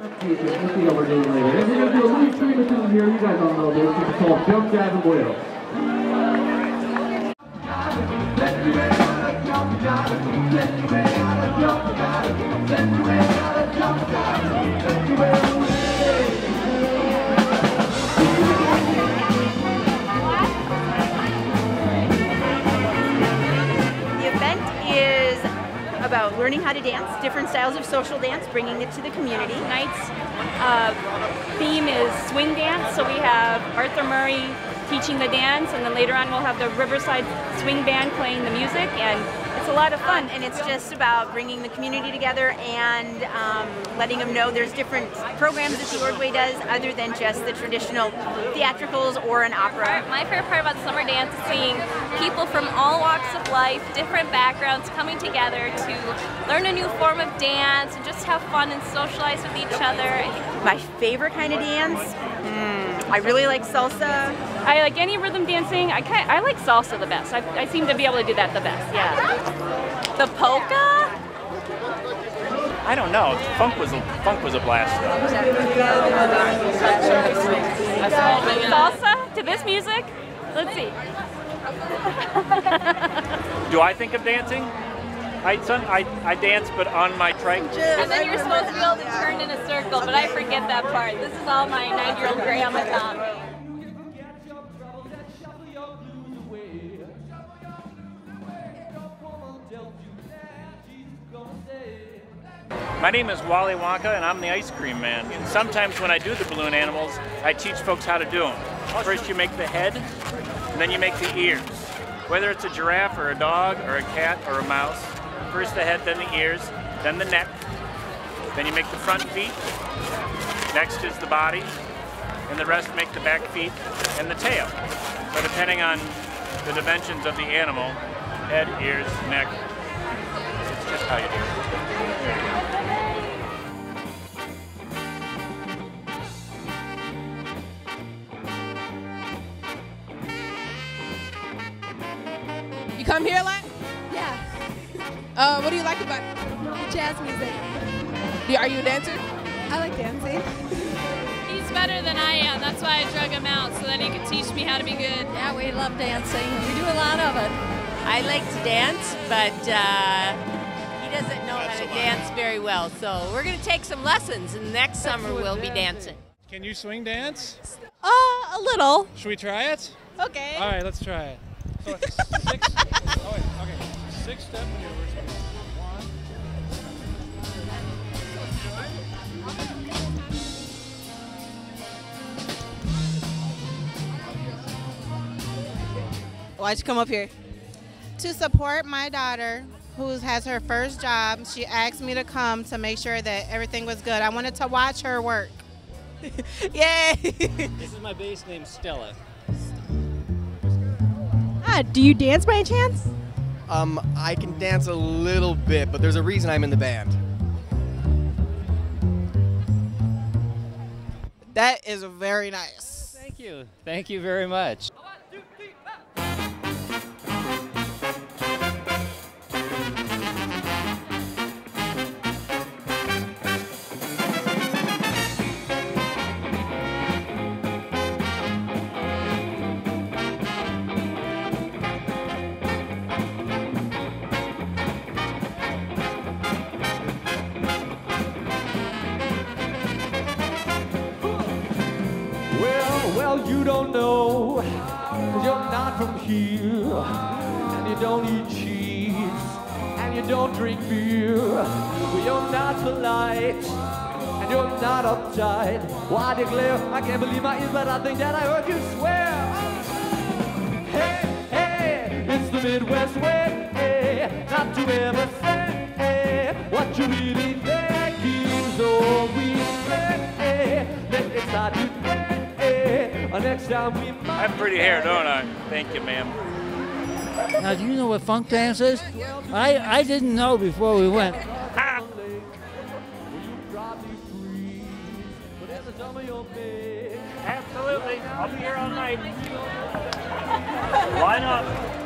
Let's see, how we're doing later. We're gonna do a treatment here. You guys all know this. It's called jump, and. The how to dance, different styles of social dance, bringing it to the community. Tonight's uh, theme is swing dance, so we have Arthur Murray teaching the dance, and then later on we'll have the Riverside Swing Band playing the music, and a lot of fun. And it's just about bringing the community together and um, letting them know there's different programs that the Ordway does other than just the traditional theatricals or an opera. My favorite part about summer dance is seeing people from all walks of life, different backgrounds coming together to learn a new form of dance and just have fun and socialize with each other. My favorite kind of dance, hmm, I really like salsa. I like any rhythm dancing. I kind I like salsa the best. I, I seem to be able to do that the best. Yeah. The polka? I don't know. Funk was a funk was a blast. Salsa to this music. Let's see. Do I think of dancing? I, son, I, I dance, but on my trike. And then you're supposed to be able to turn in a circle, but I forget that part. This is all my nine-year-old grandma taught me. My name is Wally Wonka, and I'm the ice cream man. Sometimes when I do the balloon animals, I teach folks how to do them. First, you make the head, and then you make the ears. Whether it's a giraffe or a dog or a cat or a mouse, first the head, then the ears, then the neck, then you make the front feet. Next is the body, and the rest make the back feet and the tail. So depending on the dimensions of the animal, head, ears, neck, it's just how you do it. Come here a lot? Yeah, Uh, what do you like about jazz music. it? Are you a dancer? I like dancing. He's better than I am. That's why I drug him out, so that he could teach me how to be good. Yeah, we love dancing. We do a lot of it. I like to dance, but uh, he doesn't know how to dance very well. So we're going to take some lessons, and next summer we'll be dancing. Can you swing dance? Uh, a little. Should we try it? Okay. All right, let's try it. So it's six. oh wait, okay. Six step maneuvers. One. Why'd you come up here? to support my daughter who has her first job. She asked me to come to make sure that everything was good. I wanted to watch her work. Yay! This is my bass named Stella. Ah, do you dance by any chance? Um, I can dance a little bit, but there's a reason I'm in the band. That is very nice. Thank you. Thank you very much. Well, well, you don't know, cause you're not from here, and you don't eat cheese, and you don't drink beer. Well, you're not polite, and you're not uptight. Why I declare, I can't believe my ears, but I think that I heard you swear. Hey, hey, it's the Midwest way, hey, not to ever say hey, what you really think is all we say. Hey, let's start I have pretty hair, don't I? Thank you, ma'am. Now, do you know what funk dance is? I, I didn't know before we went. Absolutely. I'll be here all night. Line up.